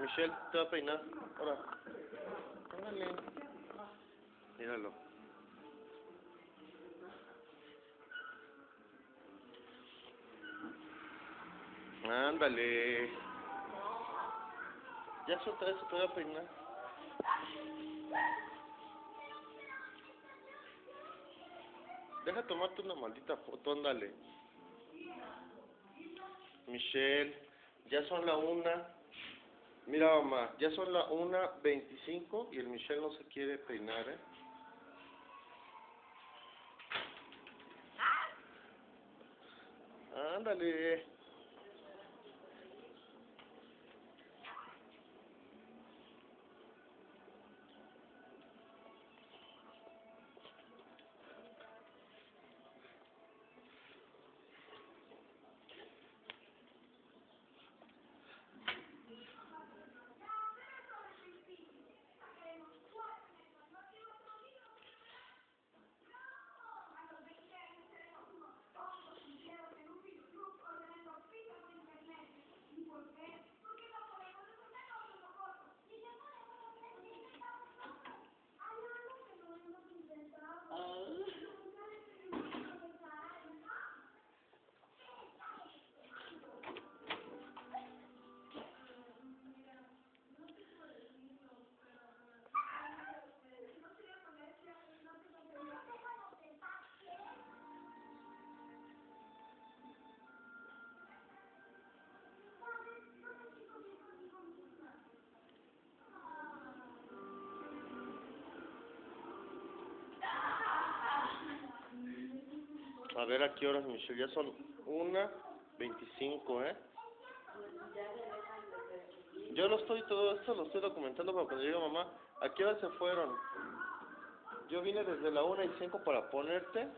Michelle, te va a peinar. Ahora. Ándale. Míralo. Ándale. Ya suelta eso, te voy a peinar. Deja tomarte una maldita foto, ándale. Michelle, ya son la una. Mira, mamá, ya son la una veinticinco y el Michelle no se quiere peinar, ¿eh? Ándale. A ver a qué horas, Michelle. Ya son una veinticinco, ¿eh? Yo lo estoy, todo esto lo estoy documentando para cuando llegue mamá. ¿A qué horas se fueron? Yo vine desde la una y cinco para ponerte.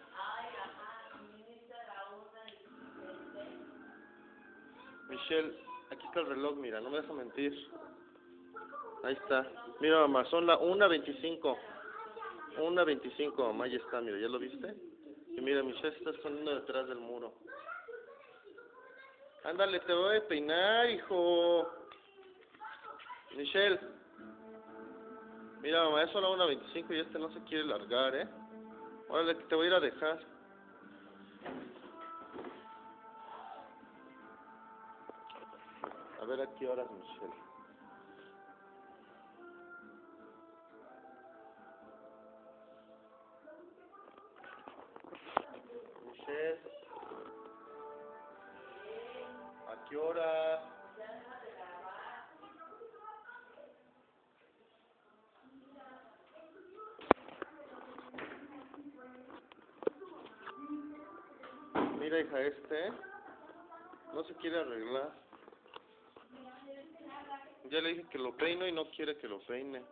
Michelle, aquí está el reloj, mira, no me deja mentir. Ahí está. Mira, mamá, son la una veinticinco. Una veinticinco, mamá, ya está, mira, ¿ya lo viste? Y mira, Michelle está escondiendo detrás del muro. Ándale, te voy a peinar, hijo. Michelle. Mira, mamá, es solo una 25 y este no se quiere largar, ¿eh? Órale, te voy a ir a dejar. A ver a qué horas. Michelle. Mira, hija, este no se quiere arreglar. Ya le dije que lo peino y no quiere que lo peine.